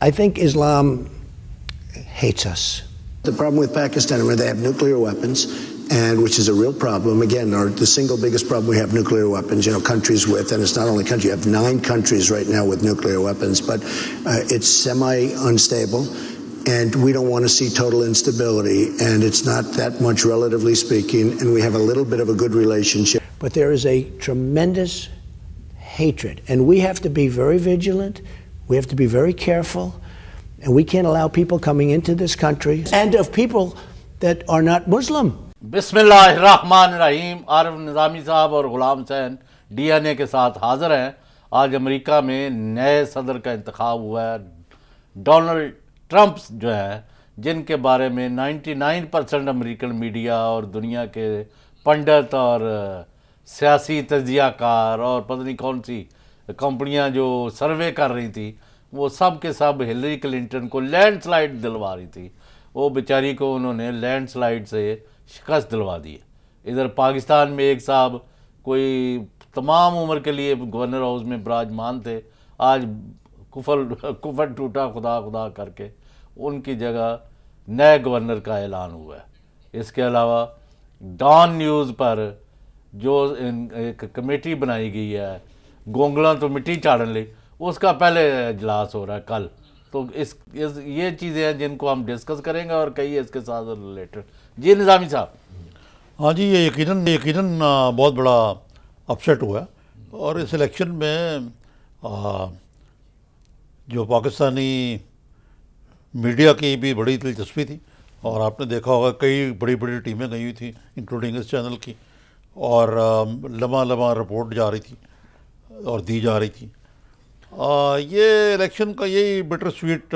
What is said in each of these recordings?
I think Islam hates us. The problem with Pakistan, where they have nuclear weapons, and which is a real problem. Again, our, the single biggest problem we have nuclear weapons. You know, countries with, and it's not only countries. You have nine countries right now with nuclear weapons, but uh, it's semi-unstable, and we don't want to see total instability. And it's not that much, relatively speaking. And we have a little bit of a good relationship. But there is a tremendous hatred, and we have to be very vigilant. We have to be very careful. And we can't allow people coming into this country and of people that are not Muslim. बिस्मिल्लाहिर्रहमानिर्रहीम आरफ निज़ामी साहब और Ghulam Hussain DNA के साथ हाज़िर हैं आज America में नए सदर का इंतखब हुआ है डोनाल्ड ट्रंप जो है जिनके बारे में 99 परसेंट अमरीकन मीडिया और दुनिया के पंडित और सियासी तजियाकार और पता नहीं कौन सी कंपनियाँ जो सर्वे कर रही थी, वो सब के सब हिलरी क्लिंटन को लैंडस्लाइड दिलवा रही थी। वो बेचारी को उन्होंने लैंडस्लाइड से शिकस्त दिलवा दी इधर पाकिस्तान में एक साहब कोई तमाम उम्र के लिए गवर्नर हाउस में विराजमान थे, आज कुफल, कुफर टूटा खुदा खुदा करके उनकी जगह नए गवर्नर का ऐलान हुआ है। इसके अलावा डॉन न्यूज़ पर जो एक कमेटी बनाई गई है गोंगला तो मिट्टी चाड़न ली उसका पहले इजलास हो रहा है कल। तो इस, इस ये चीज़ें हैं जिनको हम डिस्कस करेंगे और कई इसके साथ रिलेटेड जी निज़ामी साहब। हाँ जी ये यकीन यकीन बहुत बड़ा अपसेट हुआ और इस इलेक्शन में आ, जो पाकिस्तानी मीडिया की भी बड़ी दिलचस्पी थी और आपने देखा होगा कई बड़ी बड़ी टीमें गई हुई थी इंक्लूडिंग इस चैनल की। और लंबा लंबा रिपोर्ट जा रही थी और दी जा रही थी। आ, ये इलेक्शन का यही बिटर स्वीट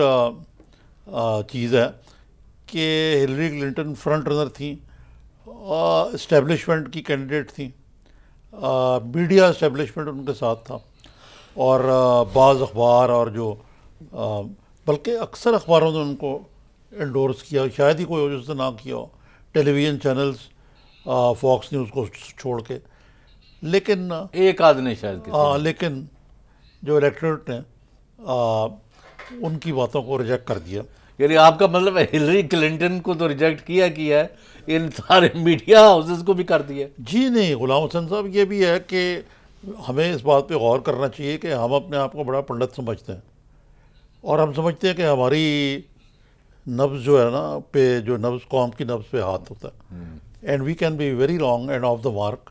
चीज़ है कि हिलरी क्लिंटन फ्रंट रनर थी इस्टेब्लिशमेंट की कैंडिडेट थी मीडिया इस्टेब्लिशमेंट उनके साथ था और बाज़ अखबार और जो बल्कि अक्सर अखबारों ने उनको एंडोर्स किया शायद ही कोई उसने ना किया हो टेलीविज़न चैनल्स फॉक्स न्यूज़ को छोड़ के। लेकिन एक आदमी शायद हाँ लेकिन जो इलेक्टोरेट ने उनकी बातों को रिजेक्ट कर दिया। यानी आपका मतलब हिलरी क्लिंटन को तो रिजेक्ट किया किया है इन सारे मीडिया हाउसेस को भी कर दिया। जी नहीं गुलाम हुसैन साहब ये भी है कि हमें इस बात पे गौर करना चाहिए कि हम अपने आप को बड़ा पंडित समझते हैं। और हम समझते हैं कि हमारी नब्ज जो है ना पे जो नब्ज कौम की नब्ज पे हाथ होता है। And we can be very long end of the mark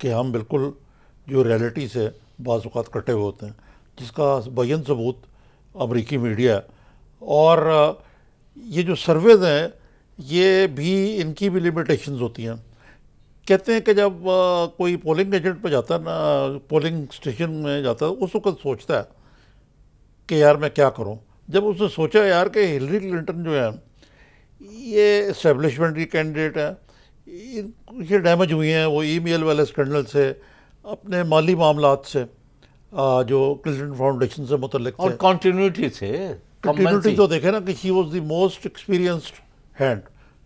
कि हम बिल्कुल जो रियलिटी से बाज़ात कटे हुए होते हैं, जिसका बैन सबूत अमरीकी मीडिया और ये जो सर्वेज हैं, ये भी इनकी भी लिमिटेशंस होती हैं। कहते हैं कि जब कोई पोलिंग एजेंट पर जाता है ना पोलिंग स्टेशन में जाता है, उस वक्त सोचता है कि यार मैं क्या करूँ? जब उसने सोचा यार कि हिलरी क्लिंटन जो है, ये इस्टेब्लिशमेंट की कैंडिडेट है ये डैमेज हुई हैं वो ईमेल वाले स्कैंडल से अपने माली मामला से जो क्लिंटन फाउंडेशन से मुतलिक और कंटिन्यूटी से कंटिन्यूटी तो देखे ना कि he was the most experienced hand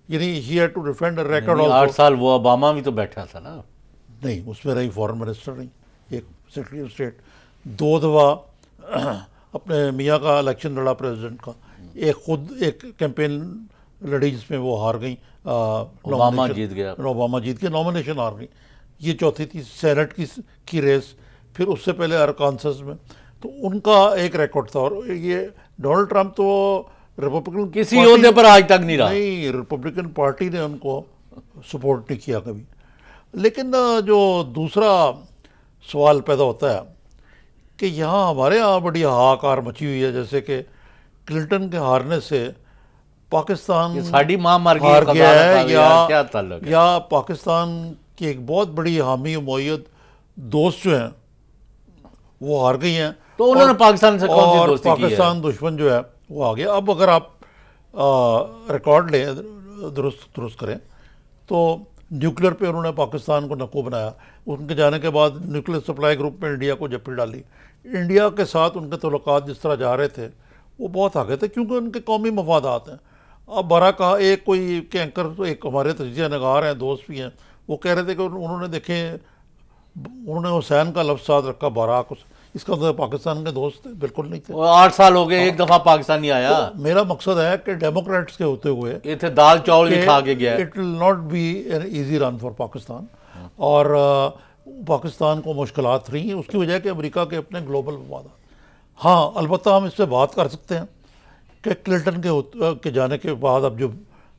यानी he had to defend record of आठ साल वो ओबामा भी तो बैठा था ना। नहीं उसमें रही फॉरेन मिनिस्टर नहीं एक सेक्रेटरी ऑफ़ स्टेट दो दफ़ा अपने मियाँ का इलेक्शन लड़ा प्रेसिडेंट का। एक खुद एक कैंपेन लड़ी जिसमें वो हार गई। ओबामा जीत गया। ओबामा जीत गया नॉमिनेशन हार गई। ये चौथी थी सेनेट की की रेस फिर उससे पहले अरकानसस में। तो उनका एक रिकॉर्ड था और ये डोनाल्ड ट्रंप तो रिपब्लिकन किसी ओहदे पर आज तक नहीं रहा। नहीं रिपब्लिकन पार्टी ने उनको सपोर्ट नहीं किया कभी। लेकिन जो दूसरा सवाल पैदा होता है कि यहाँ हमारे यहाँ बड़ी हाहाकार मची हुई है जैसे कि क्लिंटन के हारने से पाकिस्तान साड़ी माँ मर गया है या क्या या पाकिस्तान की एक बहुत बड़ी हामी मोयद दोस्त जो हैं वो हार गई हैं। तो उन्होंने पाकिस्तान से कौन सी दोस्ती पाकिस्तान दुश्मन जो है वो आ गया। अब अगर आप रिकॉर्ड लें दुरुस्त दुरुस्त करें तो न्यूक्लियर पे उन्होंने पाकिस्तान को नकू बनाया। उनके जाने के बाद न्यूक्लियर सप्लाई ग्रुप में इंडिया को जप्पी डाली। इंडिया के साथ उनके तल्लक जिस तरह जा रहे थे वो बहुत आगे थे क्योंकि उनके कौमी मफादात हैं। अब बरा कहा एक कोई के एंकर तो एक हमारे तजिया नगार हैं दोस्त भी हैं वो कह रहे थे कि उन्होंने देखे उन्होंने हुसैन का लफ्ज़ साथ रखा बाराक इसका मतलब पाकिस्तान के दोस्त बिल्कुल नहीं थे आठ साल हो गए एक दफ़ा पाकिस्तान नहीं आया तो मेरा मकसद है कि डेमोक्रेट्स के होते हुए ये थे दाल चावल भी खा के गया it will not be an easy run for Pakistan और पाकिस्तान को मुश्किल रही उसकी वजह कि अमेरिका के अपने ग्लोबल मफाद हाँ अलबत्त हम इस पर बात कर सकते हैं कि क्लिंटन के के जाने के बाद अब जो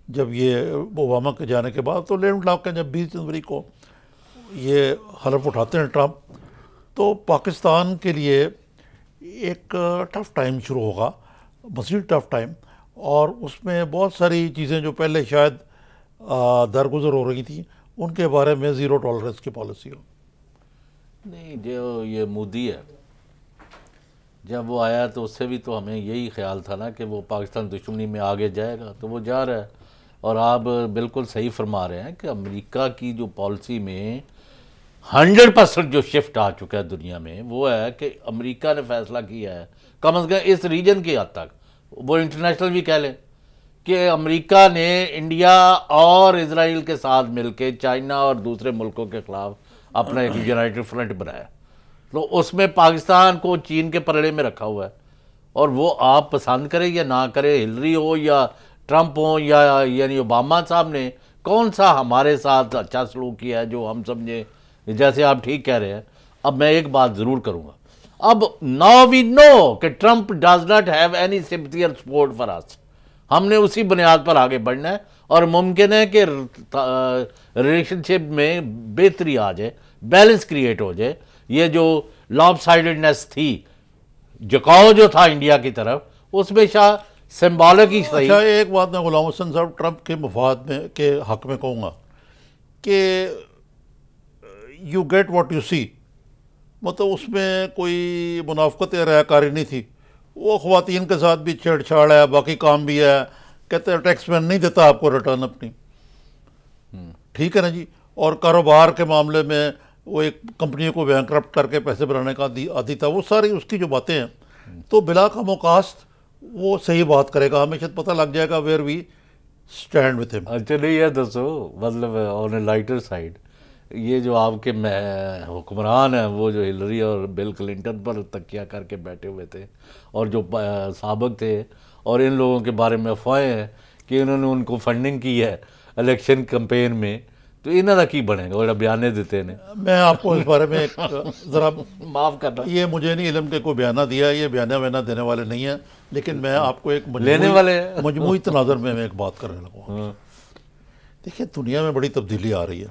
जब ये ओबामा के जाने के बाद तो लेन लॉक के जब बीस जनवरी को ये हलफ उठाते हैं ट्रंप तो पाकिस्तान के लिए एक टफ टाइम शुरू होगा, मजीद टफ टाइम और उसमें बहुत सारी चीज़ें जो पहले शायद दरगुजर हो रही थी, उनके बारे में ज़ीरो टॉलरेंस की पॉलिसी हो। नहीं, जो ये मोदी है जब वो आया तो उससे भी तो हमें यही ख्याल था ना कि वो पाकिस्तान दुश्मनी में आगे जाएगा। तो वो जा रहा है। और आप बिल्कुल सही फरमा रहे हैं कि अमेरिका की जो पॉलिसी में हंड्रेड परसेंट जो शिफ्ट आ चुका है दुनिया में, वो है कि अमेरिका ने फैसला किया है। कम अज़ कम इस रीजन की हद तक। वो इंटरनेशनल भी कह लें कि अमेरिका ने इंडिया और इसराइल के साथ मिलके चाइना और दूसरे मुल्कों के खिलाफ अपना एक यूनाइटेड फ्रंट बनाया। तो उसमें पाकिस्तान को चीन के पलड़े में रखा हुआ है। और वो आप पसंद करें या ना करें, हिलरी हो या ट्रंप हो या यानी ओबामा साहब ने, कौन सा हमारे साथ अच्छा सलूक किया है जो हम समझे, जैसे आप ठीक कह रहे हैं। अब मैं एक बात ज़रूर करूँगा। अब नाउ वी नो कि Trump does not have any और सपोर्ट फॉर अस हमने उसी बुनियाद पर आगे बढ़ना है और मुमकिन है कि रिलेशनशिप में बेहतरी आ जाए बैलेंस क्रिएट हो जाए। ये जो लॉब साइडेडनेस थी झुकाव जो था इंडिया की तरफ़ उसमें शाह सिम्बॉलिक ही सही। अच्छा एक बात मैं गुलाम हसन साहब ट्रंप के मफाद में के हक में कहूँगा कि you get what you see मतलब उसमें कोई मुनाफ्त या रयाकारी नहीं थी। वो खुवातीन के साथ भी छेड़छाड़ है बाकी काम भी है। कहते हैं टैक्स मैन नहीं देता आपको रिटर्न अपनी। ठीक है ना जी? और कारोबार के मामले में वो एक कंपनी को बैंक करके पैसे बनाने का आदि था, वो सारी उसकी जो बातें हैं तो बिला का मोकास्त वो सही बात करेगा। हमें शायद पता लग जाएगा where we stand with him अच्छा नहीं, ये दसो मतलब ऑन ए लाइटर साइड ये जो आपके हुक्मरान हैं, वो जो हिलरी और बिल क्लिंटन पर तकिया करके बैठे हुए थे, और जो सबक थे, और इन लोगों के बारे में अफवाहें हैं कि इन्होंने उनको फंडिंग की है इलेक्शन कैंपेन में तो इन्हों का की बनेगा? वो बयाने देते ने। मैं आपको इस बारे में एक ज़रा माफ़ करना। ये मुझे नहीं इलम के कोई बयाना दिया ये बयाना वयाना देने वाले नहीं हैं लेकिन मैं आपको एक लेने वाले मजमू तनाजर में मैं एक बात करने लगा हाँ, देखिए दुनिया में बड़ी तब्दीली आ रही है।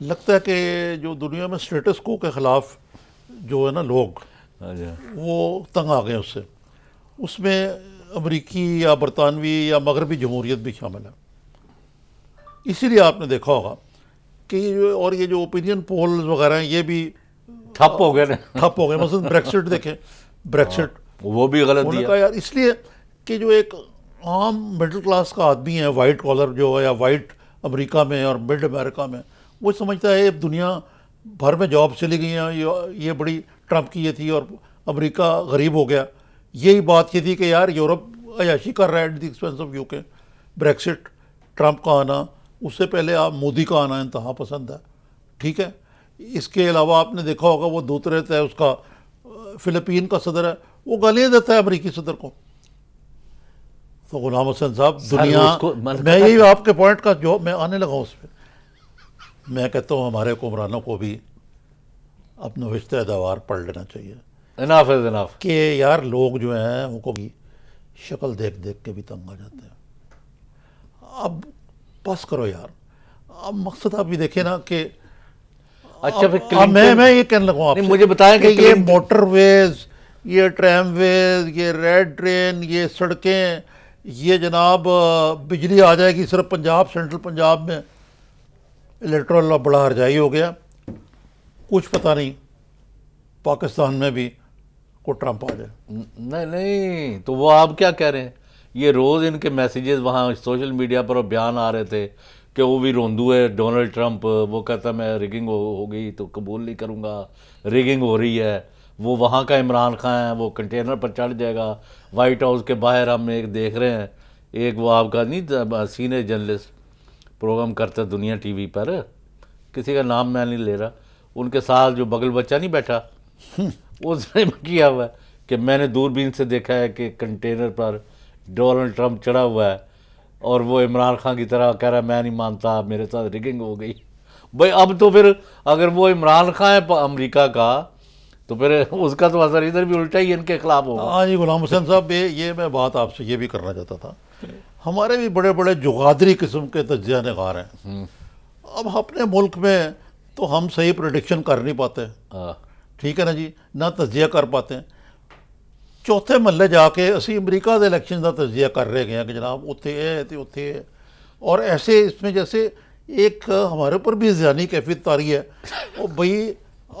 लगता है कि जो दुनिया में स्टेटस को के ख़िलाफ़ जो है ना लोग अच्छा वो तंग आ गए उससे। उसमें अमरीकी या बरतानवी या मगरबी जमहूरियत भी शामिल है। इसीलिए आपने देखा होगा कि ये- और ये जो ओपिनियन पोल्स वगैरह हैं ये भी ठप हो गए ठप हो गए। मसलन ब्रेक्सिट देखें। ब्रेक्सिट वो भी गलत दिया। यार इसलिए कि जो एक आम मिडिल क्लास का आदमी है वाइट कॉलर जो है या वाइट अमेरिका में और मिड अमेरिका में वो समझता है दुनिया भर में जॉब चली गई हैं ये- ये बड़ी ट्रंप की ये थी और अमेरिका गरीब हो गया। यही बात ये थी कि यार यूरोप अयाशी कर रहा है at the expense of UK Brexit Trump का आना उससे पहले आप मोदी का आना इंतहा पसंद है ठीक है? इसके अलावा आपने देखा होगा वो दूत रहता है उसका फिलिपीन का सदर है वो गालियाँ देता है अमरीकी सदर को। तो गुलाम हसन साहब दुनिया मतलब मैं यही आपके पॉइंट का जो मैं आने लगा उस पर मैं कहता हूँ हमारे हुक्मरानों को भी अपना रिश्ते अदावार पढ़ लेना चाहिए। इनाफ इज़ इनाफ कि यार लोग जो हैं उनको भी शक्ल देख देख के भी तंग आ जाते हैं। अब बस करो यार। अब मकसद आप भी देखें ना कि अच्छा फिर अब मैं मैं ये कहने लगा नहीं, मुझे बताएँ कि ये क्लिंटन- मोटरवेज ये ट्रैमवेज ये रेड ट्रेन ये सड़कें ये जनाब बिजली आ जाएगी सिर्फ़ पंजाब सेंट्रल पंजाब में। इलेक्ट्रल बड़ा हरजाई हो गया। कुछ पता नहीं पाकिस्तान में भी को ट्रंप आ जाए। नहीं नहीं तो वो आप क्या कह रहे हैं? ये रोज़ इनके मैसेजेस वहाँ सोशल मीडिया पर बयान आ रहे थे कि वो भी रोंदू है डोनाल्ड ट्रंप वो कहता मैं रिगिंग हो, हो गई तो कबूल नहीं करूँगा रिगिंग हो रही है। वो वहाँ का इमरान खान है वो कंटेनर पर चढ़ जाएगा। वाइट हाउस के बाहर हम एक देख रहे हैं एक वो आपका नहीं सीनियर जर्नलिस्ट प्रोग्राम करता दुनिया टीवी पर। किसी का नाम मैं नहीं ले रहा। उनके साथ जो बगल बच्चा नहीं बैठा उसने किया हुआ कि मैंने दूरबीन से देखा है कि कंटेनर पर डोनाल्ड ट्रंप चढ़ा हुआ है और वो इमरान खान की तरह कह रहा है मैं नहीं मानता मेरे साथ रिगिंग हो गई। भाई अब तो फिर अगर वो इमरान खान है अमेरिका का तो फिर उसका तो असर इधर भी उल्टा ही इनके खिलाफ होगा। हाँ जी गुलाम हुसैन साहब ये ये मैं बात आपसे ये भी करना चाहता था। हमारे भी बड़े बड़े जुगादरी किस्म के तजिया नगार हैं अब अपने मुल्क में तो हम सही प्रोडिक्शन कर नहीं पाते। हाँ। ठीक है ना जी? ना तजिया कर पाते। हैं चौथे महल्ले जाके ਅਸੀਂ ਅਮਰੀਕਾ ਦੇ ਇਲੈਕਸ਼ਨ ਦਾ ਤਜਜ਼ੀਆ ਕਰ ਰਹੇ हैं कि जनाब उत्थे है तो उत्थे है और ऐसे इसमें जैसे एक हमारे ऊपर भी ज़ानी कैफियत तारी है और भाई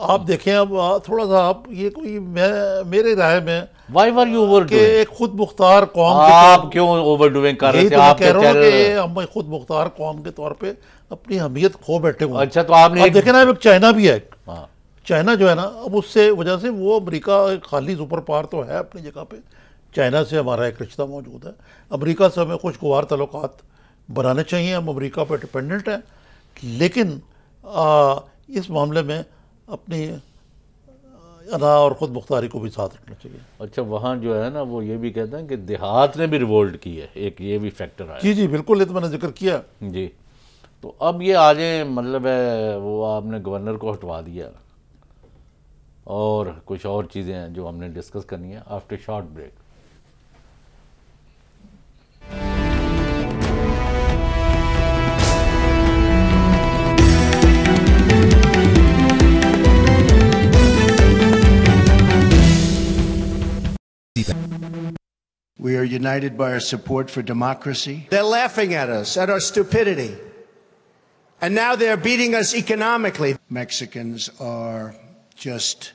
आप देखें अब आ, थोड़ा सा आप ये कोई मैं मेरे राय में वाई वर यू ओवर कि एक खुद मुख्तार कौम के आप तौर- क्यों ओवर डूइंग कर रहे यही थे तो मैं आप कह रहा हूँ कि चैनल हम खुद मुख्तार कौम के तौर पे अपनी अहमियत खो बैठे हुए हैं। अच्छा तो आपने अब एक देखे ना अब एक चाइना भी है हाँ चाइना जो है ना अब उससे वजह से वो अमेरिका खाली सुपर पावर तो है अपनी जगह पे। चाइना से हमारा एक रिश्ता मौजूद है। अमेरिका से हमें खुशगवार तल्लुकात बनाने चाहिए। हम अमेरिका पर डिपेंडेंट हैं। लेकिन आ, इस मामले में अपनी अदा और ख़ुद मुख्तारी को भी साथ रखना चाहिए। अच्छा वहाँ जो है ना वो ये भी कहते हैं कि देहात ने भी रिवोल्ट की है। एक ये भी फैक्टर आया। जी जी बिल्कुल ये तो मैंने ज़िक्र किया। जी। तो अब ये आ जाए मतलब है वो आपने गवर्नर को हटवा दिया। और कुछ और चीज़ें हैं जो हमने डिस्कस करनी है after short break We are united by our support for democracy. They're laughing at us, at our stupidity. And now they're beating us economically. Mexicans are just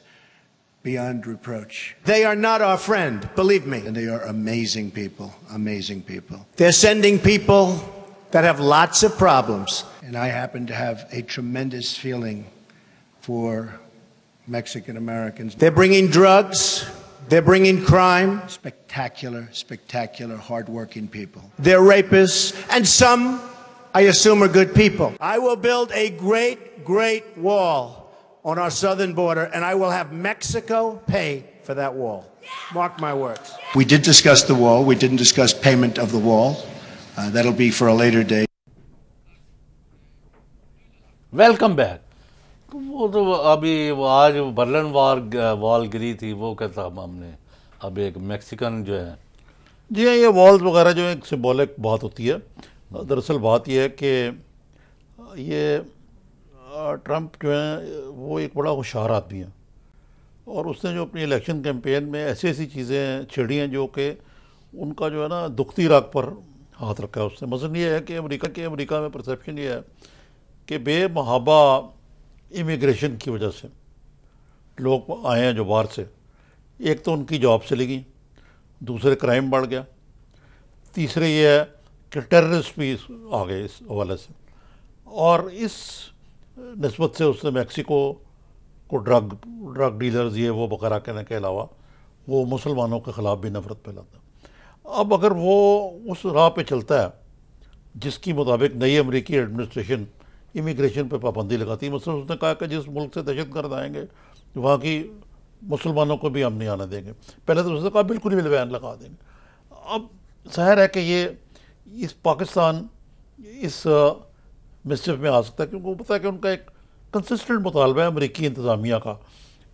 beyond reproach. They are not our friend, believe me. And they are amazing people, amazing people. They're sending people that have lots of problems. And I happen to have a tremendous feeling for Mexican Americans. They're bringing drugs. They're bringing crime. Spectacular, spectacular, hardworking people. They're rapists, and some, I assume, are good people. I will build a great, great wall on our southern border, and I will have Mexico pay for that wall. Mark my words. We did discuss the wall. We didn't discuss payment of the wall. Uh, that'll be for a later date. Welcome back वो तो अभी वो आज Berlin वार wall गिरी थी वो कहता हम हमने अब एक मैक्सिकन जो है जी हाँ ये वॉल्स वगैरह जो एक सिम्बॉलिक बात होती है दरअसल बात यह है कि ये अ, ट्रंप जो है, वो एक बड़ा होशियार आदमी है। और उसने जो अपनी इलेक्शन कैंपेन में ऐसी ऐसी चीज़ें छिड़ी हैं जो कि उनका जो है ना, दुखती राग पर हाथ रखा है उसने। मसलन ये है कि अमेरिका के अमेरिका में परसेप्शन ये है कि बेमहाबा इमिग्रेशन की वजह से लोग आए हैं जो बाहर से। एक तो उनकी जॉब चली गई, दूसरे क्राइम बढ़ गया, तीसरे ये है कि टेररिस्ट भी आ गए इस हवाले से। और इस नस्बत से उसने मैक्सिको को ड्रग ड्रग डीलर्स ये वो वगैरह कहने के अलावा वो मुसलमानों के ख़िलाफ़ भी नफ़रत फैलाता अब अगर वो उस राह पे चलता है, जिसकी मुताबिक नई अमेरिकी एडमिनिस्ट्रेशन इमिग्रेशन पे पाबंदी लगाती है मतलब उसने कहा कि जिस मुल्क से दहशत गर्द आएँगे, वहाँ की मुसलमानों को भी हम नहीं आने देंगे। पहले तो उसने कहा, बिल्कुल ही बैन लगा देंगे। अब ज़ाहिर है कि ये, इस पाकिस्तान, इस मिसचिफ में आ सकता है क्योंकि वो पता है कि उनका एक कंसिस्टेंट मुतालबा है अमरीकी इंतज़ामिया का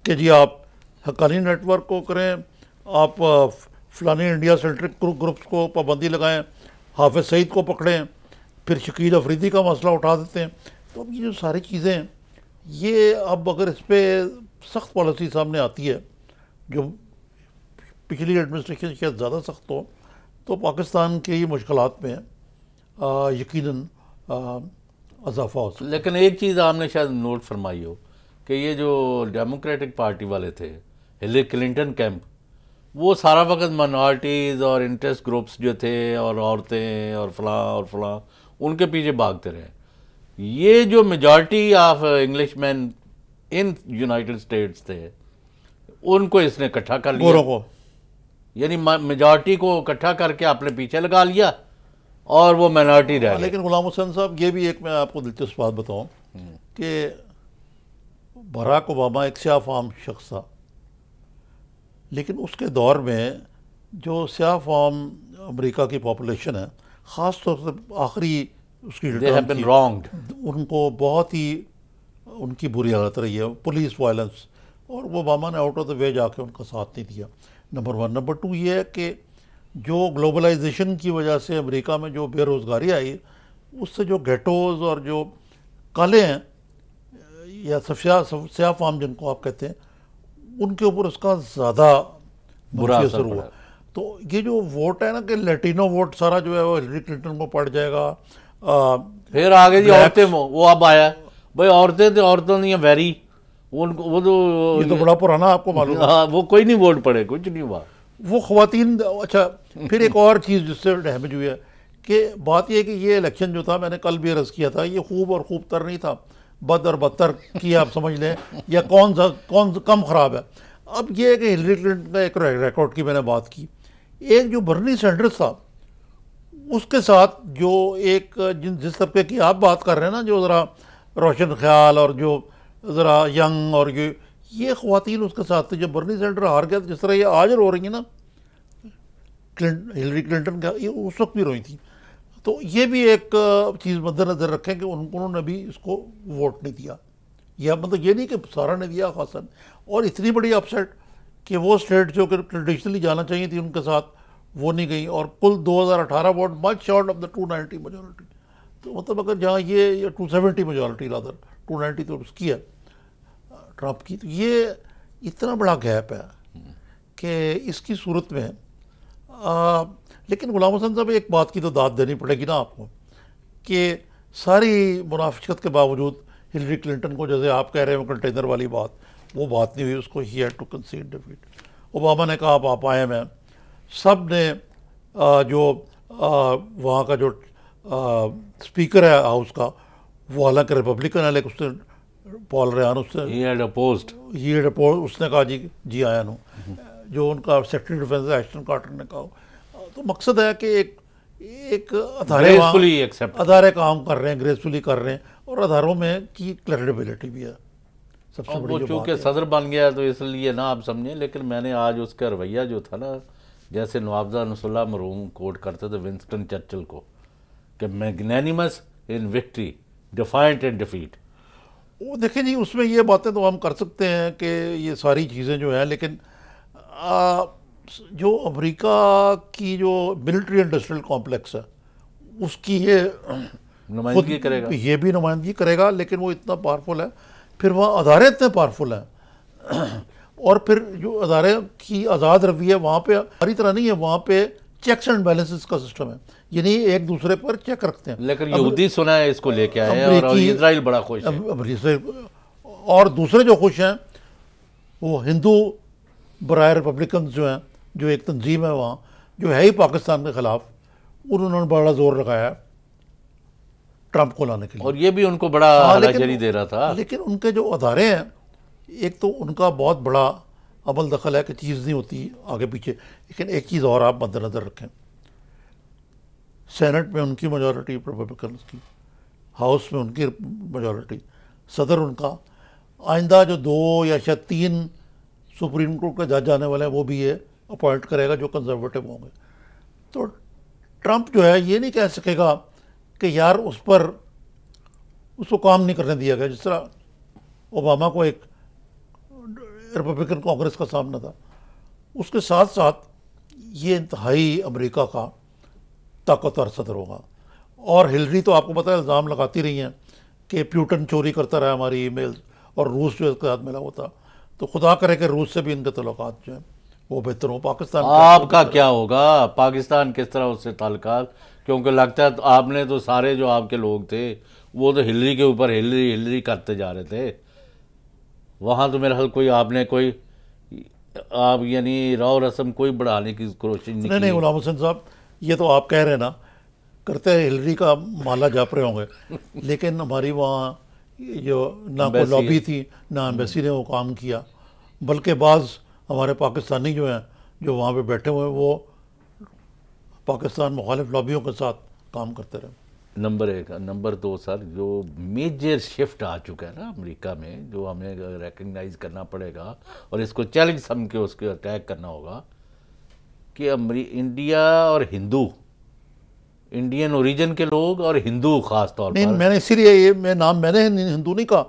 कि जी आप हकानी नेटवर्क को करें आप फलानी इंडिया सेंट्रिक ग्रुप्स को पाबंदी लगाएँ हाफिज सईद को पकड़ें फिर शकील अफरीदी का मसला उठा देते हैं। तो अब ये जो सारी चीज़ें हैं ये अब अगर इस पर सख्त पॉलिसी सामने आती है जो पिछली एडमिनिस्ट्रेशन शायद ज़्यादा सख्त हो तो पाकिस्तान की मुश्किल में आ, सकता लेकिन एक चीज़ आपने शायद नोट फरमाई हो कि ये जो डेमोक्रेटिक पार्टी वाले थे हिलरी क्लिंटन कैंप वो सारा वक्त माइनॉरिटीज़ और इंटरेस्ट ग्रुप्स जो थे और औरतें और फलां और फलां उनके पीछे भागते रहे। ये जो majority of English man in United States थे उनको इसने इकट्ठा कर लिया। यानी मेजॉरिटी को इकट्ठा करके अपने पीछे लगा लिया। और वो माइनॉरिटी रह लेकिन गुलाम हुसैन साहब ये भी एक मैं आपको दिलचस्प बात बताऊँ कि बराक ओबामा एक सियाफ आम शख्स था। लेकिन उसके दौर में जो स्याह फॉर्म अमेरिका की पॉपुलेशन है ख़ास तौर से आखिरी उसकी wronged. उनको बहुत ही उनकी बुरी हालत रही है पुलिस वायलेंस और वो ओबामा ने आउट ऑफ़ द वे जाके उनका साथ नहीं दिया। नंबर वन नंबर टू ये है कि जो ग्लोबलाइजेशन की वजह से अमेरिका में जो बेरोज़गारी आई उससे जो गेटोज और जो काले हैं या सफिया स्याह फार्म जिनको आप कहते हैं उनके ऊपर उसका ज़्यादा बुरा असर हुआ। तो ये जो वोट है ना कि लेटिनो वोट सारा जो है वो हिलरी क्लिंटन को पड़ जाएगा आ, फिर आगे जी औरतें वो वो अब आया। भाई औरतें तो औरतों नहीं है वेरी उनको वो तो ये तो बड़ा पुराना आपको मालूम हाँ। वो कोई नहीं वोट पड़े कुछ नहीं हुआ। वो खातन अच्छा फिर एक और चीज़ जिससे डैमेज हुई है कि बात यह कि ये इलेक्शन जो था, मैंने कल भी अर्ज़ किया था, ये खूब और खूब तर नहीं था। बद और बदतर किया आप समझ लें, या कौन सा कौन सा, कम ख़राब है। अब ये है कि हिलरी क्लिंटन का एक रिकॉर्ड की मैंने बात की। एक जो बर्नी सैंडर्स था, उसके साथ जो एक, जिन, जिस तबके की आप बात कर रहे हैं ना, जो ज़रा रोशन ख्याल और जो ज़रा यंग और ये ये खातन उसके साथ थी जब बर्नी सेंटर हार गया जिस तरह ये आज रो रही हैं ना हिलरी क्लिंटन का, ये उस वक्त भी रोई थी। तो ये भी एक चीज़ मद्देनज़र रखें कि उन, उन्होंने भी इसको वोट नहीं दिया। यह मतलब ये नहीं कि सारा ने दिया, खासन। और इतनी बड़ी अपसेट कि वो स्टेट जो कि ट्रेडिशनली जाना चाहिए थी उनके साथ, वो नहीं गई। और कुल 2018 vote much short of the 290 majority तो मतलब अगर जहाँ ये 270 मेजोरिटी रादर 290 तो उसकी है। ट्रंप की तो ये इतना बड़ा गैप है कि इसकी सूरत में आ, लेकिन गुलाम हसन साहब एक बात की तो दाद देनी पड़ेगी ना आपको कि सारी मुनाफिकत के बावजूद हिलरी क्लिंटन को जैसे आप कह रहे हो कंटेनर वाली बात वो बात नहीं हुई उसको ही had to concede defeat Obama ने कहा आप आप आए मैं सबने आ, जो वहाँ का जो आ, स्पीकर है हाउस का वो हालाँकि रिपब्लिकन है लेकिन उसने पॉल रेहान उसने ही ये रिपोर्ट उसने कहा जी जी आया नो जो उनका सेक्रेटरी डिफेंस एस्टन कार्टर ने कहा। तो मकसद है कि एक एक अदारे काम कर रहे हैं ग्रेसफुली कर रहे हैं और अदारों में की क्रेडिबिलिटी भी है। सबसे बड़ी वो जो चूँकि सदर बन गया तो इसलिए ना आप समझें लेकिन मैंने आज उसका रवैया जो था ना जैसे नवाबजा नसुल्ला मरूम कोट करते थे विंस्टन चर्चिल को कि magnanimous in victory defiant in defeat वो देखें जी उसमें ये बातें तो हम कर सकते हैं कि ये सारी चीज़ें जो हैं लेकिन आ, जो अमेरिका की जो मिलिट्री इंडस्ट्रियल कॉम्प्लेक्स है उसकी ये नुमाइंदगी करेगा। ये भी नुमाइंदगी करेगा लेकिन वो इतना पावरफुल है। फिर वहाँ अदारे इतने पावरफुल हैं। और फिर जो अदारे की आज़ाद रवि है वहाँ पे हरी तरह नहीं है वहाँ पे चेक्स एंड बैलेंसेस का सिस्टम है। यानी एक दूसरे पर चेक रखते हैं। लेकिन यहूदी सुना है इसको लेके आए हैं और इसराइल बड़ा खुश है। अब- अब और दूसरे जो खुश हैं वो हिंदू बरए रिपब्लिकन जो हैं जो एक तंजीम है वहाँ जो है ही पाकिस्तान के ख़िलाफ़ उन्होंने बड़ा ज़ोर लगाया ट्रंप को लाने के लिए। और ये भी उनको बड़ा हाँ, लेकिन- दे रहा था। लेकिन उनके जो अदारे हैं एक तो उनका बहुत बड़ा अमल दखल है कि चीज़ नहीं होती आगे पीछे लेकिन एक चीज़ और आप मद्देनज़र रखें। सेनेट में उनकी मेजॉरिटी रिपब्लिकन की हाउस में उनकी मेजॉरिटी सदर उनका, आइंदा जो दो या शायद तीन सुप्रीम कोर्ट के जज आने वाले हैं, वो भी ये अपॉइंट करेगा जो कंजर्वेटिव होंगे। तो ट्रंप जो है, ये नहीं कह सकेगा कि यार उस पर उसको काम नहीं करने दिया गया, जिस तरह ओबामा को एक रिपब्लिकन कांग्रेस का सामना था। उसके साथ साथ ये इंतहाई अमेरिका का ताकतवर सदर होगा। और हिलरी तो आपको पता है इल्ज़ाम लगाती रही हैं कि प्यूटन चोरी करता रहा हमारी ईमेल्स और रूस जो इसके साथ मिला होता तो खुदा करे कि रूस से भी इनके तल्लुकात जो हैं वो बेहतर हो। पाकिस्तान आपका क्या होगा? पाकिस्तान किस तरह उससे ताल्लुकात? क्योंकि लगता है तो आपने तो सारे जो आपके लोग थे वो तो हिलरी के ऊपर हिलरी हिलरी करते जा रहे थे। वहाँ तो मेरा ख्याल कोई आपने कोई आप यानी राव रस्म कोई बढ़ाने की कोशिश नहीं नहीं गुलाम हुसैन साहब ये तो आप कह रहे हैं ना करते हैं हिलरी का माला जाप रहे होंगे। लेकिन हमारी वहाँ जो ना कोई लॉबी थी ना एम्बेसी ने वो काम किया। बल्कि बाज़ हमारे पाकिस्तानी जो हैं जो वहाँ पे बैठे हुए हैं वो पाकिस्तान मुखालिफ लॉबियों के साथ काम करते रहे। नंबर एक नंबर दो सर जो मेजर शिफ्ट आ चुका है ना अमेरिका में जो हमें रिकग्नाइज करना पड़ेगा और इसको चैलेंज समझ के उसके अटैक करना होगा कि अमरी इंडिया और हिंदू इंडियन ओरिजिन के लोग और हिंदू खास तौर पर। मैंने इसीलिए ये मैं नाम मैंने हिंदू नहीं कहा।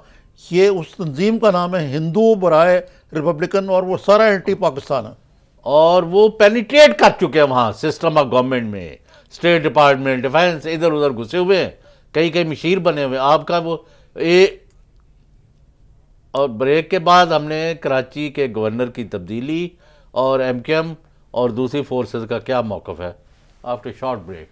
ये उस तंजीम का नाम है हिंदू बराए रिपब्लिकन और वो सारा एंटी पाकिस्तान है। और वो पेनिट्रेट कर चुके हैं वहाँ सिस्टम ऑफ़ गवर्नमेंट में। स्टेट डिपार्टमेंट डिफेंस इधर उधर घुसे हुए हैं। कई कई मशीर बने हुए आपका वो ए और ब्रेक के बाद हमने कराची के गवर्नर की तब्दीली और एमकेएम और दूसरी फोर्सेस का क्या मौकफ है? After short break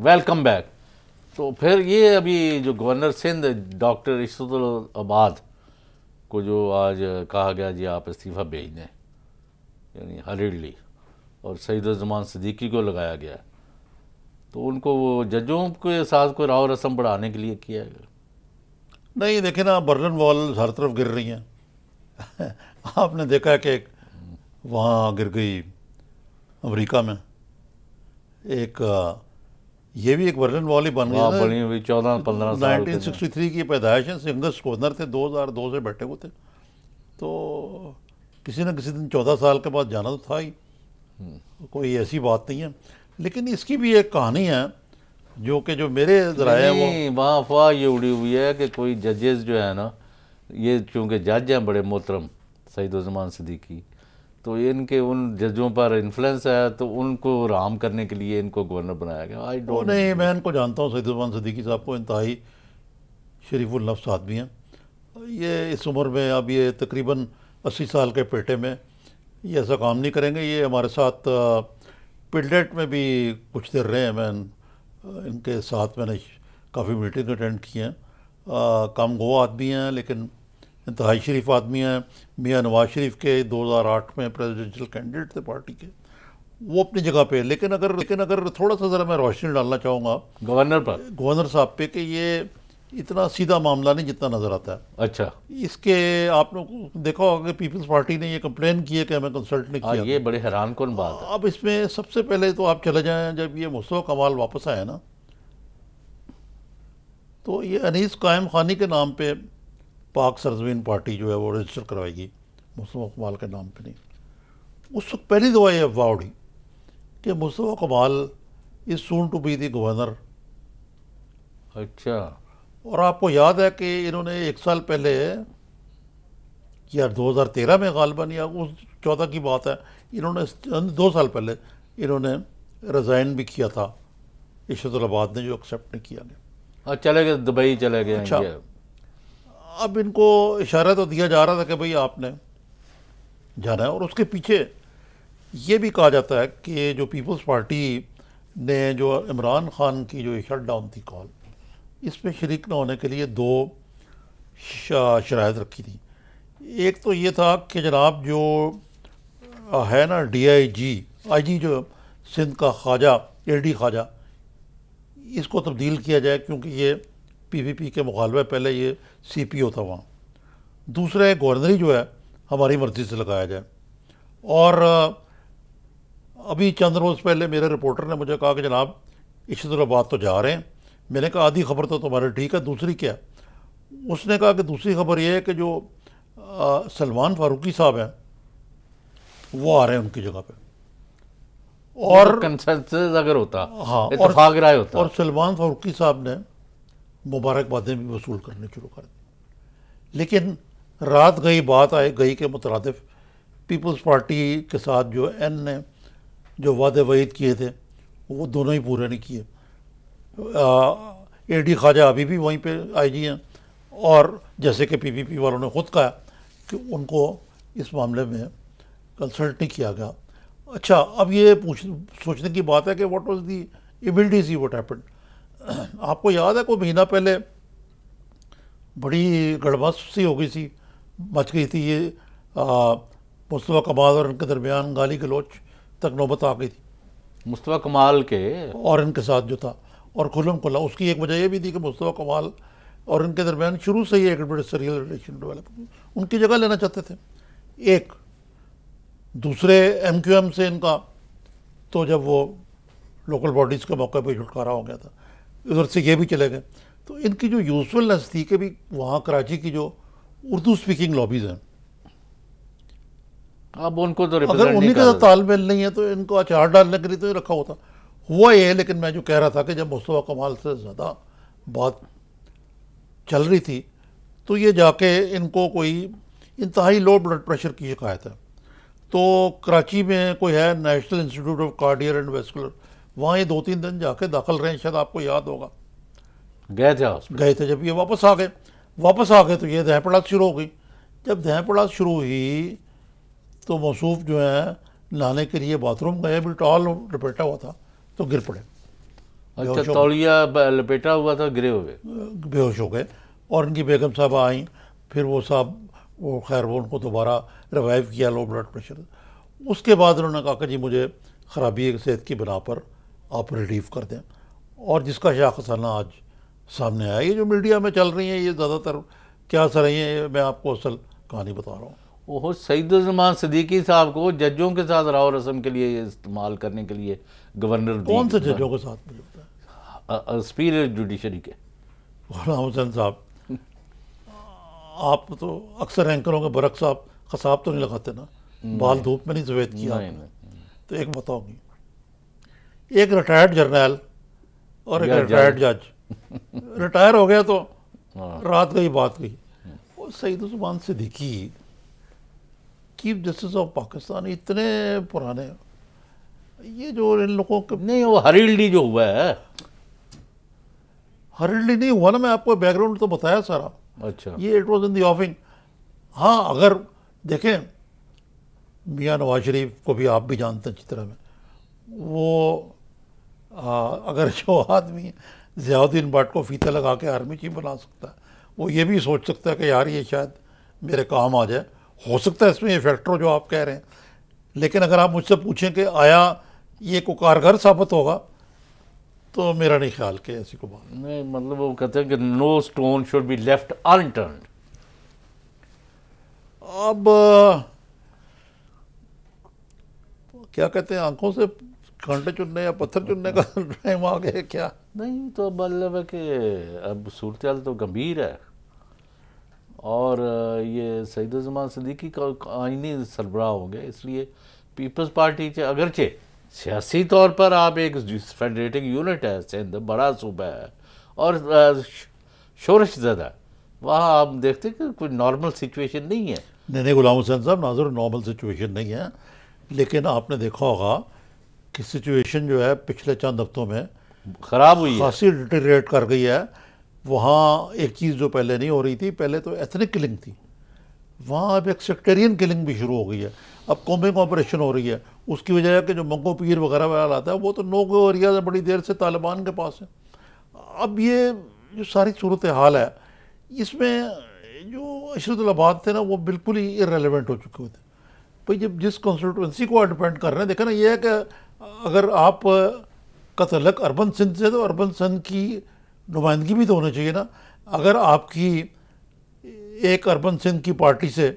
welcome back तो फिर ये अभी जो गवर्नर सिंध, डॉक्टर इशरतुल आबाद को जो आज कहा गया जी, आप इस्तीफ़ा भेज दें यानी हरिडली और सईदुज़मान सदीकी को लगाया गया तो उनको वो जजों के साथ कोई राव रस्म बढ़ाने के लिए किया गया। नहीं देखे ना बर्नन वॉल हर तरफ़ गिर रही हैं। आपने देखा है कि वहाँ गिर गई अमेरिका में। एक ये भी एक बर्नन वॉल ही बन गया बनी हुई चौदह पंद्रह नाइनटीन सिक्सटी थ्री की पैदाइश है। यंगेस्ट गवर्नर थे 2002 से बैठे हुए थे। तो किसी न किसी दिन चौदह साल के बाद जाना तो था ही। कोई ऐसी बात नहीं है। लेकिन इसकी भी एक कहानी है जो कि जो मेरे जराए वो वहाँ अफवाह ये उड़ी हुई है कि कोई जजेस जो है ना ये चूँकि जज हैं बड़े मोहतरम सईदुज़मान सदीकी तो इनके उन जजों पर इन्फ्लुएंस है तो उनको राम करने के लिए इनको गवर्नर बनाया गया। आई डोंट नहीं मैं इनको जानता हूँ सईदुमान सदीकी साहब को इंतहाई शरीफुल नफ्स आदमी हैं। ये इस उम्र में अब ये तकरीबन अस्सी साल के पेटे में ये ऐसा काम नहीं करेंगे ये हमारे साथ पिलडेट में भी कुछ देर रहे हैं। मैं इनके साथ मैंने काफ़ी मीटिंग अटेंड की हैं। कम गो आदमी हैं लेकिन इंतहाई शरीफ आदमी हैं। मियाँ नवाज़ शरीफ के 2008 में प्रेसिडेंशियल कैंडिडेट थे पार्टी के। वो अपनी जगह पे लेकिन अगर लेकिन अगर थोड़ा सा ज़रा मैं रोशनी डालना चाहूँगा गवर्नर पर? गवर्नर साहब पे कि ये इतना सीधा मामला नहीं जितना नज़र आता है। अच्छा। इसके आप लोग को देखा होगा कि पीपल्स पार्टी ने ये कंप्लेन की है कि हमें कंसल्ट नहीं हाँ किया। ये बड़े हैरान कौन बात है। अब इसमें सबसे पहले तो आप चले जाएँ जब ये मुस्तफ़ा कमाल वापस आए ना तो ये अनीस कायम खानी के नाम पे पाक सरजमीन पार्टी जो है वो रजिस्टर करवाएगी मुस्तफ़ा कमाल के नाम पे नहीं। उस वक्त पहली दफ़ा ये अफवाह उड़ी कि Mustafa Kamal is soon to be the governor अच्छा। और आपको याद है कि इन्होंने एक साल पहले या 2013 में गालबन या उस चौदह की बात है इन्होंने दो साल पहले इन्होंने रिज़ाइन भी किया था इशरतुल्लाबाद ने जो एक्सेप्ट नहीं किया गया और चले गए दुबई चले गए अच्छा। अब इनको इशारा तो दिया जा रहा था कि भाई आपने जाना है और उसके पीछे ये भी कहा जाता है कि जो पीपल्स पार्टी ने जो इमरान खान की जो शट डाउन थी कॉल इसमें शरीक न होने के लिए दो शराइत रखी थी। एक तो ये था कि जनाब जो है ना डी आई जी आई जी जो सिंध का ख्वाजा ए डी ख्वाजा, इसको तब्दील किया जाए क्योंकि ये पीपीपी के मुकालबे पहले ये सीपीओ था वहाँ। दूसरा, गवर्नरी जो है, हमारी मर्ज़ी से लगाया जाए। और अभी चंद रोज़ पहले मेरे रिपोर्टर ने मुझे कहा कि जनाब इशतुल्लाबाद तो जा रहे हैं। मैंने कहा आधी खबर तो तुम्हारी ठीक है दूसरी क्या? उसने कहा कि दूसरी खबर ये है कि जो सलमान फारूकी साहब हैं वो आ रहे हैं उनकी जगह पे। और कंसेंसस अगर होता हाँ और, राय होता। और सलमान फारूकी साहब ने मुबारकबादें भी वसूल करने शुरू कर दी। लेकिन रात गई बात आए गई के मुतरदफ पीपल्स पार्टी के साथ जो एन ने जो वादे वईद किए थे वो दोनों ही पूरे नहीं किए। ए डी ख्वाजा अभी भी वहीं पे आई जी हैं। और जैसे कि पीपीपी वालों ने खुद कहा कि उनको इस मामले में कंसल्ट नहीं किया गया। अच्छा अब ये पूछ सोचने की बात है कि what was the ability see what happened आपको याद है कोई महीना पहले बड़ी गड़बड़ सी हो गई थी मच गई थी ये मुस्तफ़ा कमाल और उनके दरमियान गाली गलोच तक नौबत आ गई थी। मुस्तफ़ा कमाल के और इनके साथ जो था। और खुलम खुला उसकी एक वजह यह भी थी कि मुस्तफ़ा कमाल और इनके दरमियान शुरू से ही एक एडवर्सरियल रिलेशन डेवलप उनकी जगह लेना चाहते थे। एक दूसरे एम क्यू एम से इनका तो जब वो लोकल बॉडीज़ के मौके पर छुटकारा हो गया था उधर से ये भी चले गए। तो इनकी जो यूजफुलनेस थी कि भी वहाँ कराची की जो उर्दू स्पीकिंग लॉबीज़ हैं। अब उनको तो अगर उन्हीं नहीं के तालमेल नहीं है तो इनको अचार डालने के लिए तो रखा होता हुआ ये है लेकिन मैं जो कह रहा था कि जब मुस्तफ़ा कमाल से ज़्यादा बात चल रही थी तो ये जाके इनको कोई इंतहाई लो ब्लड प्रेशर की शिकायत है। तो कराची में कोई है national institute of cardiac and vascular वहाँ ये दो तीन दिन जाके दाखिल रहे शायद आपको याद होगा। गए थे गए थे जब ये वापस आ गए। वापस आ गए तो ये दह पड़ास शुरू हो गई। जब दह पड़ास शुरू हुई तो मौसूफ जो है नहाने के लिए बाथरूम गए बिल्टॉल टॉल लपेटा हुआ था। तो गिर पड़े। अच्छा तौलिया लपेटा हुआ था गिरे हुए? बेहोश हो गए। और उनकी बेगम साहब आई फिर वो साहब वो खैर वो उनको दोबारा रिवाइव किया लो ब्लड प्रेशर उसके बाद उन्होंने कहा कि जी मुझे ख़राबी सेहत की बिना पर आप रिलीव कर दें। और जिसका शाखसाना आज सामने आया ये जो मीडिया में चल रही है ये ज़्यादातर क्या सर हैं ये मैं आपको असल कहानी बता रहा हूँ। ओहो सईदुज्जमान सिद्दीकी साहब को जजों के साथ राव रस्म के लिए इस्तेमाल करने के लिए गवर्नर कौन से जजों के साथ सुपीरियर जुडिशरी के। गुलाम हुसैन साहब आप तो अक्सर एंकरों के बरक साहब खसाब तो नहीं लगाते ना? बाल धूप में नहीं सफ़ेद किया नहीं, आपने। तो एक बताऊँगी। एक रिटायर्ड जर्नैल और एक रिटायर्ड जज रिटायर हो गया तो हाँ। रात गई बात गई। Saeed Usman Siddiqui chief justice of Pakistan इतने पुराने ये जो इन लोगों के नहीं वो हरील्डी जो हुआ है। हरली नहीं हुआ ना मैं आपको बैकग्राउंड तो बताया सारा। अच्छा। ये इट वॉज़ इन दी ऑफिंग हाँ अगर देखें मियाँ नवाज़ शरीफ को भी आप भी जानते हैं अच्छी तरह में वो आ, अगर जो आदमी ज़ियाउद्दीन भट्ट को फीता लगा के आर्मी चीफ बना सकता है वो ये भी सोच सकता है कि यार ये शायद मेरे काम आ जाए। हो सकता है इसमें ये फैक्टर जो आप कह रहे हैं। लेकिन अगर आप मुझसे पूछें कि आया ये को कारगर साबित होगा तो मेरा नहीं ख्याल कि ऐसी को बात। नहीं मतलब वो कहते हैं कि no stone should be left unturned अब क्या कहते हैं आँखों से कांटे चुनने या पत्थर चुनने का टाइम आ गया क्या? नहीं तो मतलब है कि अब सूरत तो गंभीर है। और ये सईदुज्जमान सिद्दीकी का आइनी सरबराह हो गए इसलिए पीपल्स पार्टी के अगरचे सियासी तौर पर आप एक फेडरेटिंग यूनिट है सिंध बड़ा सूबा है और शोरश ज़्यादा है वहाँ आप देखते हैं कि कोई नॉर्मल सिचुएशन नहीं है। नहीं नहीं गुलाम हुसैन साहब नाजर नॉर्मल सिचुएशन नहीं है लेकिन आपने देखा होगा कि सिचुएशन जो है पिछले चंद हफ्तों में ख़राब हुई खासी डिटेरिएट कर गई है वहाँ एक चीज़ जो पहले नहीं हो रही थी, पहले तो एथनिक किलिंग थी। वहाँ अब एक सेक्टेरियन किलिंग भी शुरू हो गई है। अब कॉम्बिंग ऑपरेशन हो रही है। उसकी वजह कि जो मंगो पीर वगैरह वगैरह आता है, वो तो नो गो एरिया बड़ी देर से तालिबान के पास है। अब ये जो सारी सूरत हाल है, इसमें जो अशरतलाबाद थे ना, वो बिल्कुल ही इरेलीवेंट हो चुके हुए थे। भाई, जब जिस कॉन्स्टिट्यूंसी को डिपेंड कर रहे हैं, देखा ना, ये है कि अगर आप का तलक अर्बन सिंध से तो अर्बन सिंध की नुमाइंदगी भी तो होनी चाहिए ना। अगर आपकी एक अरबन सिंह की पार्टी से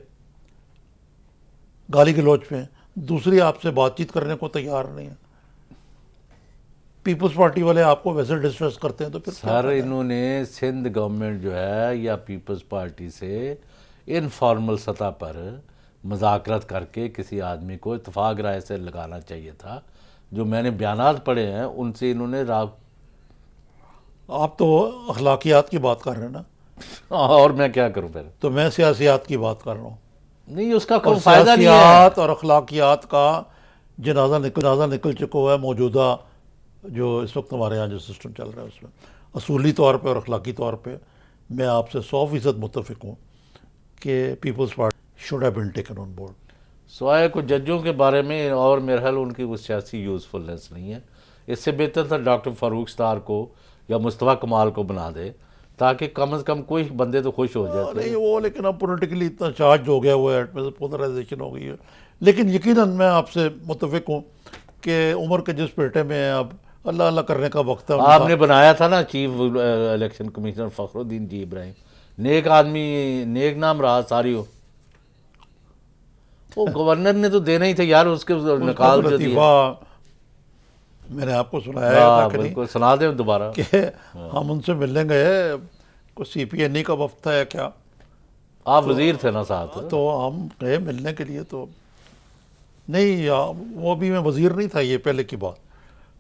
गाली गलौज में दूसरी आपसे बातचीत करने को तैयार नहीं है। पीपल्स पार्टी वाले आपको वैसे डिस्ट्रेस करते हैं तो फिर सर इन्होंने सिंध गवर्नमेंट जो है या पीपल्स पार्टी से इनफॉर्मल सतह पर मजाकरत करके किसी आदमी को इतफाक राय से लगाना चाहिए था। जो मैंने बयानात पढ़े हैं उनसे इन्होंने राग आप तो अखलाकियात की बात कर रहे हैं ना। और मैं क्या करूँ फिर? तो मैं सियासियात की बात कर रहा हूँ। नहीं उसका कोई फ़ायदा नहीं है। और अखलाकियात का जनाजा निकल जनाजा निकल चुका हुआ है मौजूदा जो इस वक्त हमारे यहाँ जो सिस्टम चल रहा है उसमें। असूली तौर पर और अखलाकी तौर पर मैं आपसे सौ फ़ीसद मुतफिक हूँ कि Peoples Party should have been taken on board सवाए को जजों के बारे में और मेरे ख्याल उनकी कोई सियासी यूज़फुलनेस नहीं है। इससे बेहतर था डॉक्टर फारूक स्टार को या मुस्तफ़ा कमाल को बना दे ताकि कम से कम कोई बंदे तो खुश हो जाए। नहीं वो लेकिन अब पोलिटिकली इतना चार्ज हो गया है पोलराइजेशन हो गई है। लेकिन यकीनन मैं आपसे मुतफिक हूँ कि उम्र के जिस पेटे में है अब अल्लाह अल्लाह करने का वक्त है आपने बनाया था ना chief election commissioner Fakhruddin G Ibrahim नेक आदमी नेक नाम रहा सारी हो। वो गवर्नर ने तो देना ही था यार उसके निकाल जो दिया। मैंने आपको सुनाया हाँ, था बिल्कुल सुना दे दोबारा। कि हम उनसे मिलने गए कुछ सी पी एन ई का वक्त था या क्या? आप वज़ीर थे ना साथ। तो हम गए मिलने के लिए तो नहीं वो भी मैं वज़ीर नहीं था ये पहले की बात।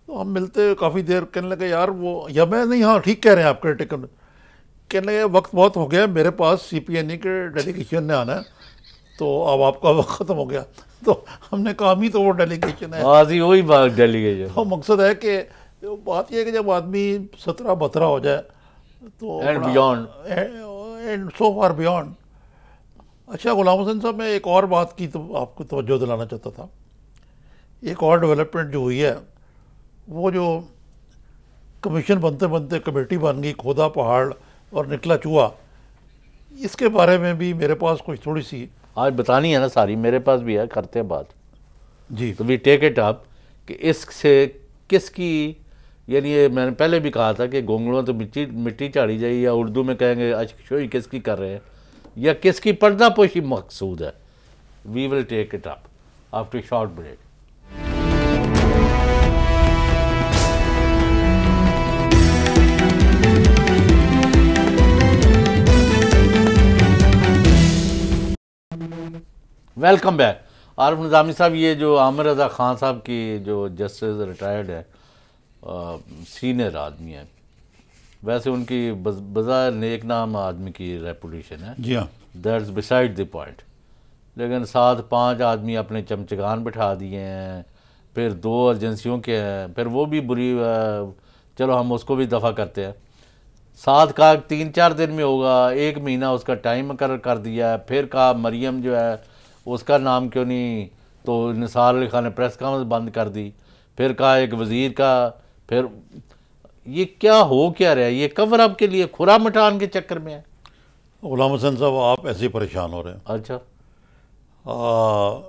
तो हम मिलते काफ़ी देर कहने लगे यार वो या मैं नहीं हाँ ठीक कह रहे हैं आप क्रिटिकल कहने लगे वक्त बहुत हो गया मेरे पास सी पी एन ई के डेलीगेशन ने आना है। तो अब आपका वक्त ख़त्म हो गया। तो हमने कहा ही तो वो डेलीगेशन है। आज ही वही बात डेलीगेशन तो मकसद है कि बात यह है कि जब आदमी सत्रह बतरा हो जाए तो And beyond. And so far beyond अच्छा गुलाम हुसैन साहब मैं एक और बात की तो आपको तवज्जो दिलाना चाहता था। एक और डेवलपमेंट जो हुई है वो जो कमीशन बनते बनते कमेटी बन गई खोदा पहाड़ और निकला चूहा इसके बारे में भी मेरे पास कुछ थोड़ी सी आज बतानी है ना सारी मेरे पास भी है करते हैं बात। जी। तो वी टेक इट अप कि इससे किसकी यानी ये मैंने पहले भी कहा था कि गोंगड़ों तो मिट्टी मिट्टी चाड़ी जाए या उर्दू में कहेंगे अशोई किसकी कर रहे हैं? या किसकी पर्दा पोशी मकसूद है। We will take it up after short break welcome back. Arif Nizami साहब ये जो आमिर रज़ा खान साहब की जो जस्टिस रिटायर्ड है सीनियर आदमी है वैसे उनकी बज- बज़ाहिर नेक नाम आदमी की रेपुटेशन है। जी हाँ। दैट्स बिसाइड द पॉइंट लेकिन साथ पाँच आदमी अपने चमचगान बिठा दिए हैं फिर दो एजेंसियों के हैं फिर वो भी बुरी चलो हम उसको भी दफ़ा करते हैं। साथ का तीन चार दिन में होगा एक महीना उसका टाइम मुकर कर दिया है फिर कहा मरियम जो है उसका नाम क्यों नहीं? तो निसार अली खान ने प्रेस कॉन्फ्रेंस बंद कर दी। फिर कहा एक वज़ीर का फिर ये क्या हो क्या रहा है? ये कवर अप के लिए खुरा मटान के चक्कर में है? गुलाम हुसैन साहब आप ऐसे ही परेशान हो रहे हैं। अच्छा। आ,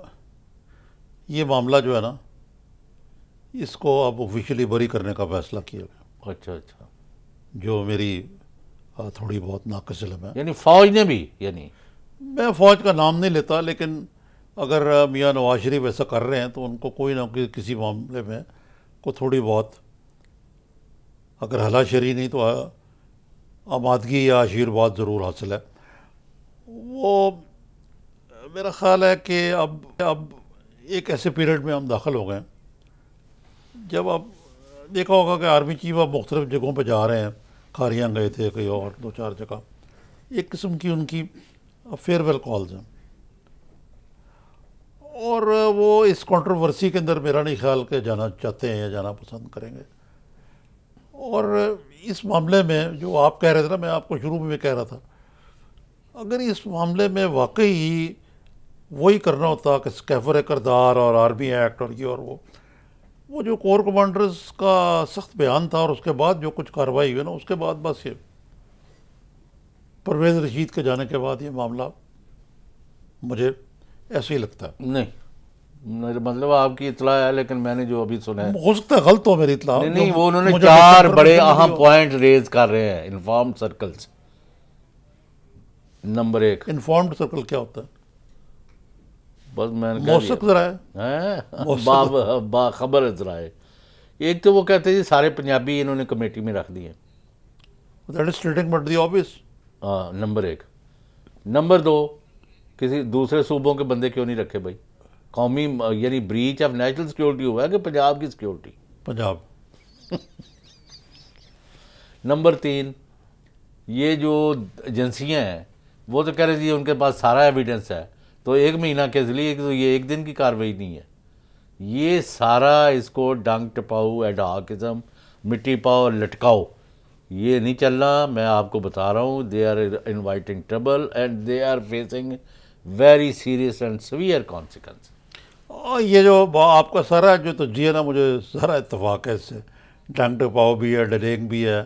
ये मामला जो है ना इसको अब ऑफिशियली बरी करने का फैसला किया गया। अच्छा अच्छा। जो मेरी थोड़ी बहुत नाकस इलम है यानी फौज ने भी यानी? मैं फ़ौज का नाम नहीं लेता लेकिन अगर मियाँ नवाज़ शरीफ ऐसा कर रहे हैं तो उनको कोई ना कोई किसी मामले में को थोड़ी बहुत अगर हलाशरी नहीं तो आमादगी या आशीर्वाद ज़रूर हासिल है। वो, मेरा ख़्याल है कि अब अब एक ऐसे पीरियड में हम दाखिल हो गए जब अब देखा होगा कि आर्मी चीफ अब मुख्तलिफ़ जगहों पर जा रहे हैं, खारियाँ गए थे कहीं और, दो चार जगह, एक किस्म की उनकी फेयरवेल कॉल्स हैं। और वो इस कंट्रोवर्सी के अंदर मेरा नहीं ख्याल के जाना चाहते हैं या जाना पसंद करेंगे। और इस मामले में जो आप कह रहे थे ना, मैं आपको शुरू में भी कह रहा था, अगर इस मामले में वाकई वही करना होता कि स्कैफर करदार और आर्मी एक्ट और ये और वो वो जो कोर कमांडर्स का सख्त बयान था और उसके बाद जो कुछ कार्रवाई हुई ना, उसके बाद बस ये, परवेज़ रशीद के जाने के बाद ये मामला मुझे ऐसे ही लगता है। नहीं मेरे मतलब आपकी इतला है लेकिन मैंने जो अभी सुना है हो सकता है गलत हो मेरी इतला। नहीं नहीं वो उन्होंने चार बड़े अहम पॉइंट रेज कर रहे हैं इन्फॉर्म सर्कल्स नंबर एक। इन्फॉर्म्ड सर्कल क्या होता है? बस मैंने मौसक जरा है। दिया। हैं? मौसक। बा, बा खबर इजरा है। एक तो वो कहते जी सारे पंजाबी इन्होंने कमेटी में रख दिए। That is stating but the obvious हाँ नंबर एक। नंबर दो किसी दूसरे सूबों के बंदे क्यों नहीं रखे भाई? कौमी यानी ब्रीच ऑफ़ नेशनल सिक्योरिटी हुआ है कि पंजाब की सिक्योरिटी पंजाब। नंबर तीन ये जो एजेंसियाँ हैं वो तो कह रहे जी उनके पास सारा एविडेंस है। तो एक महीना के लिए तो ये एक दिन की कार्रवाई नहीं है। ये सारा इसको डंग टपाओ एडहाकिज्म मिट्टी पाओ लटकाओ। ये नहीं चलना मैं आपको बता रहा हूँ they are inviting trouble and they are facing very serious and severe consequence और ये जो आपका सारा जो तो जी है ना मुझे सारा इतफाक़ है इससे। डंग टपाओ भी है डरेंग भी है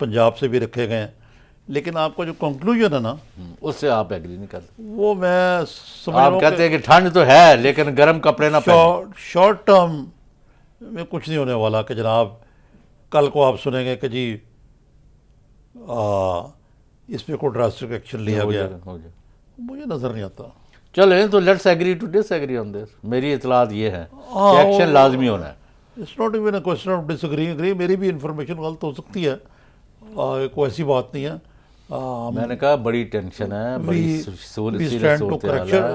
पंजाब से भी रखे गए हैं। लेकिन आपका जो कंक्लूजन है ना उससे आप एग्री नहीं करते। वो मैं समझ आप कहते हैं कि ठंड तो है लेकिन गर्म कपड़े ना पहने। शॉर्ट शॉर्ट टर्म में कुछ नहीं होने वाला कि जनाब कल को आप सुनेंगे कि जी आ, इस पर कोई ड्रास्टिक एक्शन लिया गया। हो जाएगा। मुझे नज़र नहीं आता। चलें तो let's agree to disagree on this मेरी इतलात ये है एक्शन लाजमी होना है। It's not even a question of disagree agree मेरी भी इंफॉर्मेशन गलत हो सकती है। आ, कोई ऐसी बात नहीं है। आ, मैंने कहा बड़ी टेंशन है बड़ी हाल है।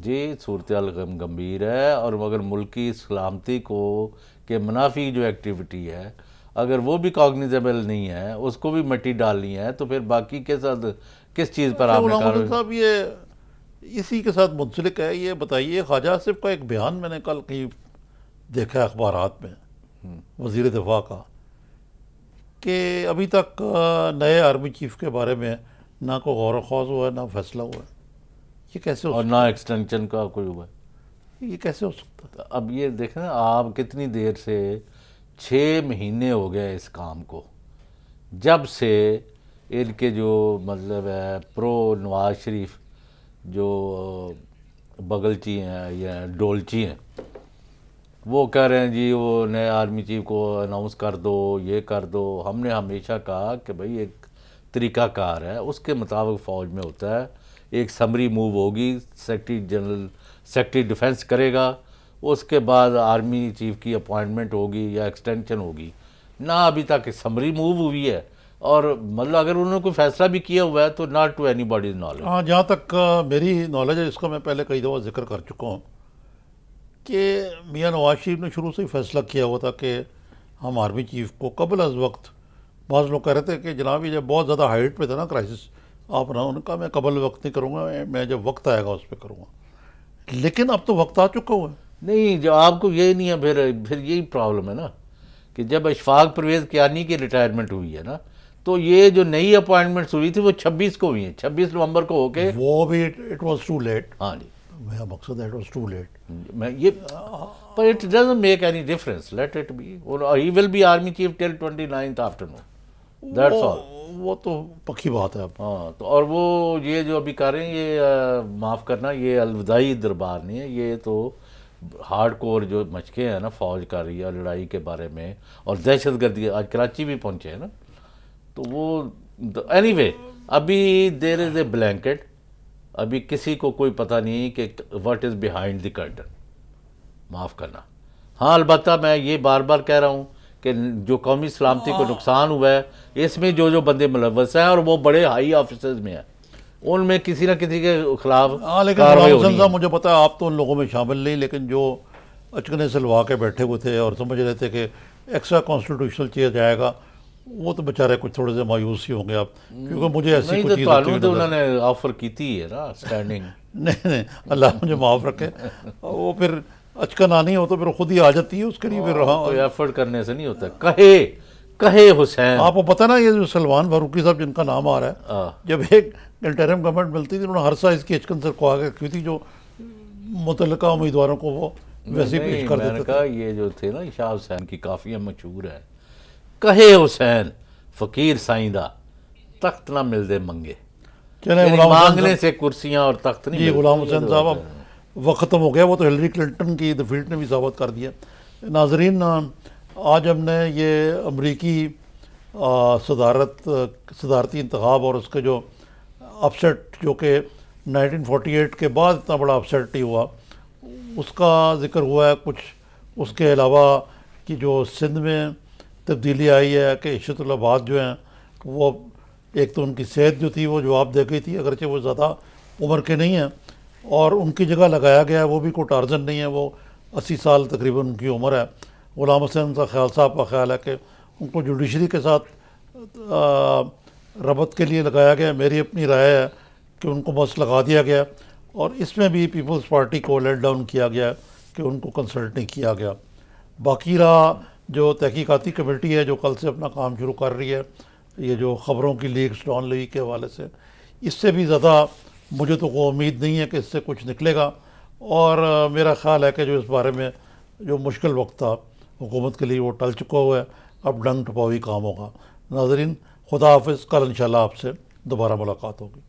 जी सूरत गम- गंभीर है और मगर मुल्क की सलामती को के मुनाफी जो एक्टिविटी है अगर वो भी कॉग्निजेबल नहीं है उसको भी मट्टी डालनी है तो फिर बाकी के साथ किस चीज़ पर हुसैन साहब ये इसी के साथ मुंसलिक है ये बताइए ख्वाजा आसिफ का एक बयान मैंने कल कहीं देखा अखबार में वज़ीर दफ़ा का कि अभी तक नए आर्मी चीफ के बारे में ना कोई गौर खौज हुआ है ना फैसला हुआ है। ये कैसे हो और ना एक्सटेंशन का कोई हुआ है। ये कैसे हो सकता है तो अब ये देखें आप कितनी देर से छः महीने हो गए इस काम को जब से इनके जो मतलब है, प्रो नवाज़ शरीफ जो बगलची हैं या डोलची हैं, वो कह रहे हैं, जी, वो नए आर्मी चीफ को अनाउंस कर दो, ये कर दो। हमने हमेशा कहा कि भाई, एक तरीक़ाकार है, उसके मुताबिक फ़ौज में होता है। एक समरी मूव होगी, सेक्रेटरी जनरल, सेक्रेटरी डिफेंस करेगा, उसके बाद आर्मी चीफ की अपॉइंटमेंट होगी या एक्सटेंशन होगी। ना अभी तक समरी मूव हुई है और मतलब अगर उन्होंने कोई फैसला भी किया हुआ है तो not to anybody's knowledge हाँ जहाँ तक मेरी नॉलेज है इसका मैं पहले कई दफ़ा ज़िक्र कर चुका हूँ कि मियाँ नवाज़ शरीफ ने शुरू से ही फैसला किया हुआ था कि हम आर्मी चीफ को कबल अज वक्त बाज़ लोग कह रहे थे कि जनाब ये जब बहुत ज़्यादा हाइट पे था ना क्राइसिस आप ना उन्होंने कहा मैं कबल वक्त नहीं करूँगा मैं जब वक्त आएगा उस पर करूँगा। लेकिन अब तो वक्त आ चुका हुआ नहीं जो आपको ये नहीं है फिर फिर यही प्रॉब्लम है ना कि जब अशफाक परवेज़ कियानी की रिटायरमेंट हुई है ना तो ये जो नई अपॉइंटमेंट्स हुई थी वो 26 को हुई है। 26 नवंबर को होके वो भी इट वॉज़ टू लेट हाँ जी। मेरा मकसद है इट वॉज़ टू लेट मैं ये पर it doesn't make any difference let it be he will be army chief till 29th afternoon that's all वो तो पक्की बात है हाँ तो और वो ये जो अभी कर रहे हैं ये माफ़ करना ये अलविदाई दरबार नहीं है। ये तो हार्ड कोर जो मचके हैं ना फौज कर रही है लड़ाई के बारे में। और दहशत गर्दी आज कराची भी पहुँचे हैं ना। तो वो एनी वे अभी देर इज़ ए ब्लैंकेट अभी किसी को कोई पता नहीं कि what is behind the curtain माफ़ करना। हाँ अलबत्ता मैं ये बार बार कह रहा हूँ कि जो कौमी सलामती को नुकसान हुआ है इसमें जो जो बंदे मुलवस हैं और वो बड़े हाई ऑफिसर्स में हैं उनमें किसी ना किसी के खिलाफ हाँ लेकिन साहब मुझे पता है आप तो उन लोगों में शामिल नहीं लेकिन जो अचकने से लवा के बैठे हुए थे और समझ रहे थे कि एक्स्ट्रा कॉन्स्टिट्यूशनल चेयर जाएगा वो तो बेचारे कुछ थोड़े से मायूस ही होंगे आप क्योंकि हम्म, मुझे ऐसी कुछ तो चीज़ तो उन्होंने तो ऑफ़र की थी है ना स्टैंडिंग नहीं नहीं अल्लाह मुझे माफ़ रखे। वो फिर अचकन आनी हो तो फिर खुद ही आ जाती है उसके लिए फिर हाँ, हाँ। तो एफर्ट करने से नहीं होता। कहे कहे हुसैन। आपको पता ना ये जो सलमान फारूकी साहब जिनका नाम आ रहा है हाँ। जब एक इंटरम गवर्नमेंट मिलती थी उन्होंने हर साइज़ की अचकन सर को आगे की थी जो मुतल उम्मीदवारों को वो वैसे पेश कर देता था। ये जो थे ना शाह हुसैन की काफ़ी मशहूर है। कहे हुसैन फकीर साइंदा तख्त ना मिल दे मंगे मांगने से कुर्सियाँ और तख्त नहीं जी गुलाम हुसैन साहब अब वक्त खत्म हो गया वो तो हिलरी क्लिंटन की द फ़ील्ड ने भी साबित कर दिया। नाजरीन आज हमने ये अमरीकी सदारत सदारती इंतखब और उसके जो अपसेट जो कि 1948 के बाद इतना बड़ा अपसेट ही हुआ उसका ज़िक्र हुआ है कुछ उसके अलावा कि जो सिंध में तब्दीली आई है कि इशतुल्लाबाद जो हैं, वो एक तो उनकी सेहत जो थी, वो जवाब दे गई थी, अगरचे वो ज़्यादा उम्र के नहीं हैं और उनकी जगह लगाया गया है, वो भी कोई टार्जन नहीं है, वो अस्सी साल तकरीबन उनकी उम्र है। गुलाम हुसैन का ख्याल, साहब का ख्याल है कि उनको जुडिशरी के साथ रबत के लिए लगाया गया मेरी अपनी राय है कि उनको बस लगा दिया गया और इसमें भी पीपल्स पार्टी को लेट डाउन किया गया कि उनको कंसल्ट नहीं किया गया। बाकी रहा जो तहकीकती कमेटी है, जो कल से अपना काम शुरू कर रही है, ये जो ख़बरों की लीक्स डॉन लीग के हवाले से, इससे भी ज़्यादा मुझे तो कोई उम्मीद नहीं है कि इससे कुछ निकलेगा। और मेरा ख्याल है कि जो इस बारे में जो मुश्किल वक्त था, हुकूमत के लिए वो टल चुका हुआ है, अब डंग टपावी काम होगा। नाजरीन, खुदा हाफिज़, कल इंशाल्लाह आपसे दोबारा मुलाकात होगी।